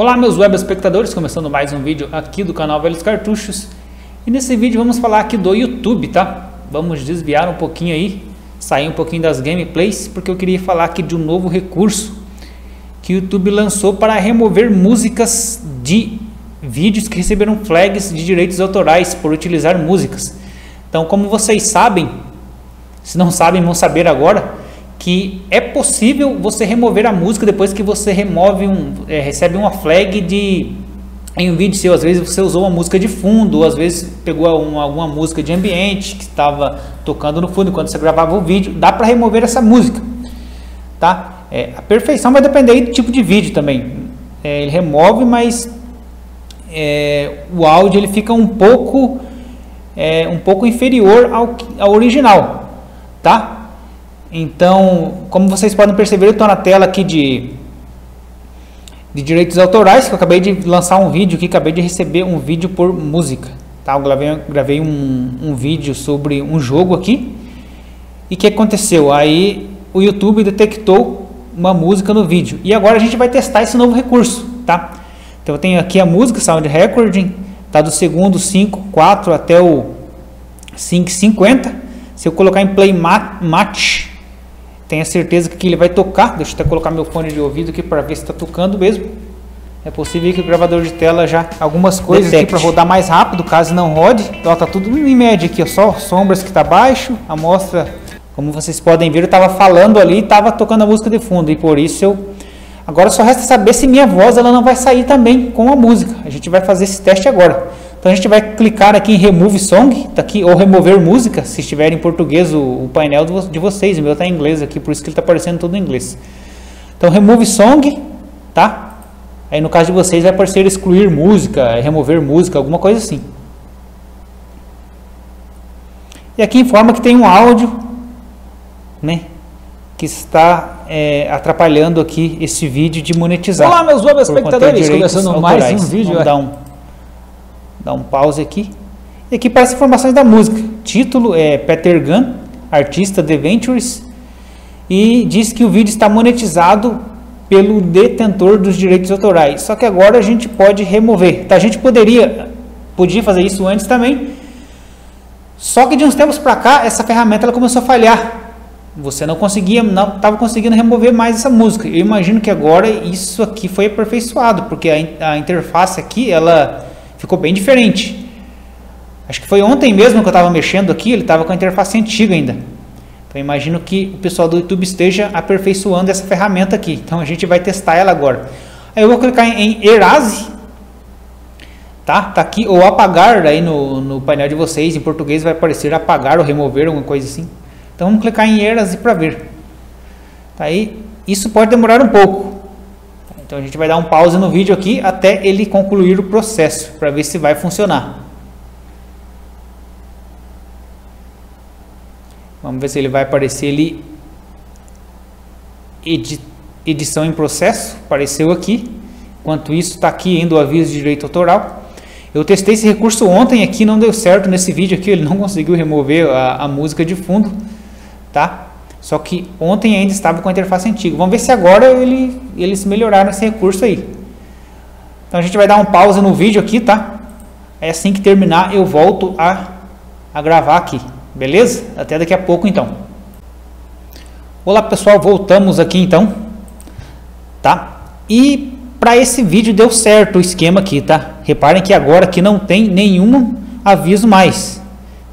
Olá meus web espectadores, começando mais um vídeo aqui do canal Velhos Cartuchos e nesse vídeo vamos falar aqui do YouTube, tá? Vamos desviar um pouquinho aí, sair um pouquinho das gameplays, porque eu queria falar aqui de um novo recurso que o YouTube lançou para remover músicas de vídeos que receberam flags de direitos autorais por utilizar músicas. Então, como vocês sabem, se não sabem, vão saber agora, que é possível você remover a música depois que você remove um, é, recebe uma flag de em um vídeo seu, às vezes você usou uma música de fundo, ou às vezes pegou uma, alguma música de ambiente que estava tocando no fundo enquanto você gravava o vídeo, dá para remover essa música, tá? É, a perfeição vai depender do tipo de vídeo também. É, ele remove, mas é, o áudio ele fica um pouco é, um pouco inferior ao, ao original, tá? Então, como vocês podem perceber, eu estou na tela aqui de, de direitos autorais, que eu acabei de lançar um vídeo aqui, acabei de receber um vídeo por música. Tá? Eu gravei, gravei um, um vídeo sobre um jogo aqui. E o que aconteceu? Aí o YouTube detectou uma música no vídeo. E agora a gente vai testar esse novo recurso, tá? Então eu tenho aqui a música, Sound Recording, tá do segundo 5, 4 até o 5,50. Se eu colocar em Play Match, tenha certeza que ele vai tocar. Deixa eu até colocar meu fone de ouvido aqui para ver se está tocando mesmo. É possível que o gravador de tela já algumas coisas Detect. aqui para rodar mais rápido, caso não rode. Ó, tá tudo em média aqui, ó, só sombras que está baixo, a mostra, como vocês podem ver, eu estava falando ali, estava tocando a música de fundo e por isso eu Agora só resta saber se minha voz ela não vai sair também com a música. A gente vai fazer esse teste agora. Então a gente vai clicar aqui em Remove Song, tá aqui, ou Remover Música, se estiver em português o, o painel de vocês. O meu está em inglês aqui, por isso que ele está aparecendo tudo em inglês. Então Remove Song, tá? Aí no caso de vocês vai aparecer excluir música, remover música, alguma coisa assim. E aqui informa que tem um áudio, né? Que está é, atrapalhando aqui esse vídeo de monetizar. Olá meus web espectadores, começando autorais. mais um vídeo. Vamos dar um dar um pause aqui. E aqui aparecem informações da música. Título é Peter Gunn, artista The Ventures, e diz que o vídeo está monetizado pelo detentor dos direitos autorais. Só que agora a gente pode remover. Tá? A gente poderia, podia fazer isso antes também. Só que de uns tempos para cá essa ferramenta ela começou a falhar. Você não conseguia, não estava conseguindo remover mais essa música. Eu imagino que agora isso aqui foi aperfeiçoado, porque a, a interface aqui ela ficou bem diferente. Acho que foi ontem mesmo que eu estava mexendo aqui, ele estava com a interface antiga ainda. Então imagino que o pessoal do YouTube esteja aperfeiçoando essa ferramenta aqui. Então a gente vai testar ela agora. Aí eu vou clicar em Erase, tá? Tá aqui ou apagar aí no, no painel de vocês. Em português vai aparecer apagar ou remover alguma coisa assim. Então vamos clicar em Erase para ver. Tá aí. Isso pode demorar um pouco. Então a gente vai dar um pause no vídeo aqui até ele concluir o processo para ver se vai funcionar. Vamos ver se ele vai aparecer ali edição em processo, apareceu aqui. Enquanto isso está aqui indo o aviso de direito autoral. Eu testei esse recurso ontem aqui, não deu certo nesse vídeo aqui, ele não conseguiu remover a, a música de fundo, tá? Só que ontem ainda estava com a interface antiga. Vamos ver se agora ele, eles melhoraram esse recurso aí. Então a gente vai dar um pause no vídeo aqui, tá? É assim que terminar eu volto a, a gravar aqui. Beleza? Até daqui a pouco então. Olá pessoal, voltamos aqui então. Tá? E para esse vídeo deu certo o esquema aqui, tá? Reparem que agora aqui não tem nenhum aviso mais.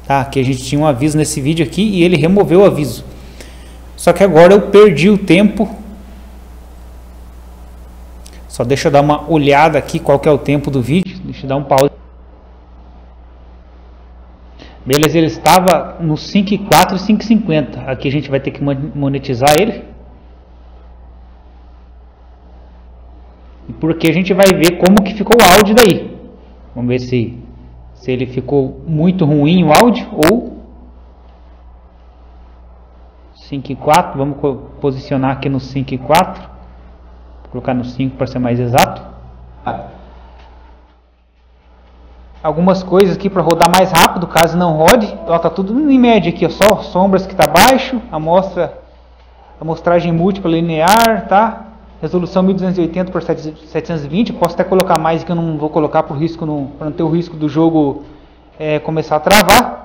Tá? Que a gente tinha um aviso nesse vídeo aqui e ele removeu o aviso. Só que agora eu perdi o tempo. Só deixa eu dar uma olhada aqui qual que é o tempo do vídeo. Deixa eu dar um pause. Beleza, ele estava no 5,4 e 5,50. Aqui a gente vai ter que monetizar ele. E porque a gente vai ver como que ficou o áudio daí. Vamos ver se, se ele ficou muito ruim o áudio ou 5 e 4, vamos posicionar aqui no 5 e 4, Vou colocar no 5 para ser mais exato. Algumas coisas aqui para rodar mais rápido, caso não rode, ó, tá tudo em média aqui, ó, só sombras que está baixo, amostra, amostragem múltipla linear, tá? resolução 1280 por 720. Posso até colocar mais que eu não vou colocar por risco para não ter o risco do jogo é, começar a travar.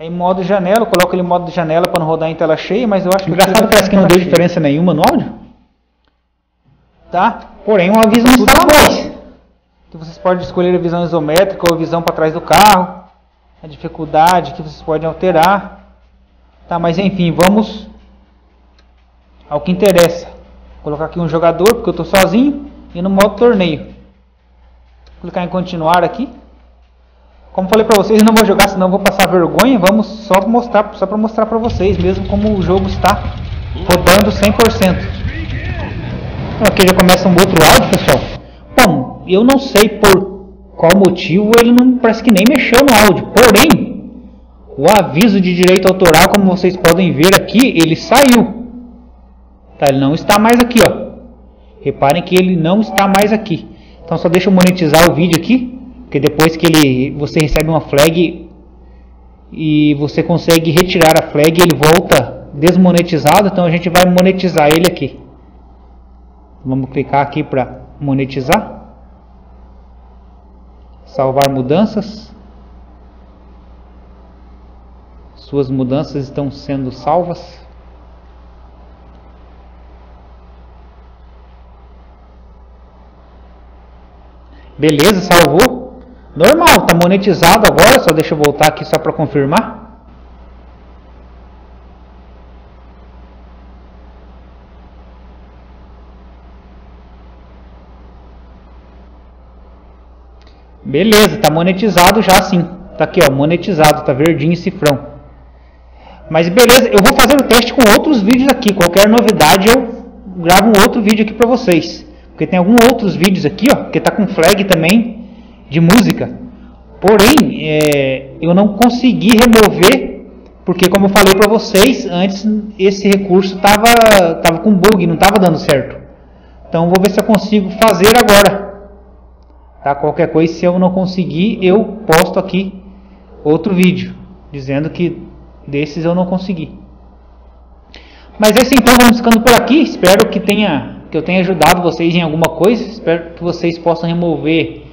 Em modo janela, eu coloco ele em modo de janela para não rodar em tela cheia, mas eu acho que engraçado parece que não deu diferença nenhuma no áudio. Tá? Porém, um aviso não está mais. Que vocês podem escolher a visão isométrica ou a visão para trás do carro, a dificuldade que vocês podem alterar. Tá, mas enfim, vamos ao que interessa. Vou colocar aqui um jogador, porque eu estou sozinho, e no modo torneio. Vou clicar em continuar aqui. Como falei para vocês, não vou jogar, senão vou passar vergonha. Vamos só mostrar, só para mostrar para vocês mesmo como o jogo está rodando 100%. Aqui já começa um outro áudio, pessoal. Bom, eu não sei por qual motivo ele não parece que nem mexeu no áudio. Porém, o aviso de direito autoral, como vocês podem ver aqui, ele saiu. Tá, ele não está mais aqui, ó. Reparem que ele não está mais aqui. Então só deixa eu monetizar o vídeo aqui, porque depois que ele você recebe uma flag e você consegue retirar a flag, ele volta desmonetizado, então a gente vai monetizar ele aqui. Vamos clicar aqui para monetizar. Salvar mudanças. Suas mudanças estão sendo salvas. Beleza, salvou. Normal, tá monetizado agora. Só deixa eu voltar aqui só para confirmar. Beleza, tá monetizado já sim. Tá aqui, ó, monetizado, tá verdinho cifrão. Mas beleza, eu vou fazer o teste com outros vídeos aqui. Qualquer novidade eu gravo um outro vídeo aqui para vocês. Porque tem alguns outros vídeos aqui, ó, que tá com flag também de música. Porém, é, eu não consegui remover, porque como eu falei para vocês, antes esse recurso estava tava com bug, não estava dando certo. Então vou ver se eu consigo fazer agora. Tá? Qualquer coisa, se eu não conseguir, eu posto aqui outro vídeo, dizendo que desses eu não consegui. Mas é assim, então vamos ficando por aqui. Espero que tenha que eu tenha ajudado vocês em alguma coisa. Espero que vocês possam remover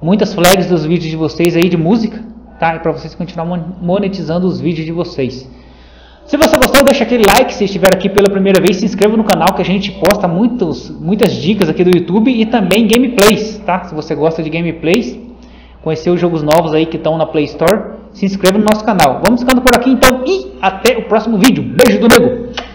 muitas flags dos vídeos de vocês aí de música, tá? Para vocês continuar monetizando os vídeos de vocês. Se você gostou, deixa aquele like se estiver aqui pela primeira vez, se inscreva no canal que a gente posta muitos, muitas dicas aqui do YouTube e também gameplays, tá? Se você gosta de gameplays, conhecer os jogos novos aí que estão na Play Store, se inscreva no nosso canal. Vamos ficando por aqui então e até o próximo vídeo. Beijo do nego!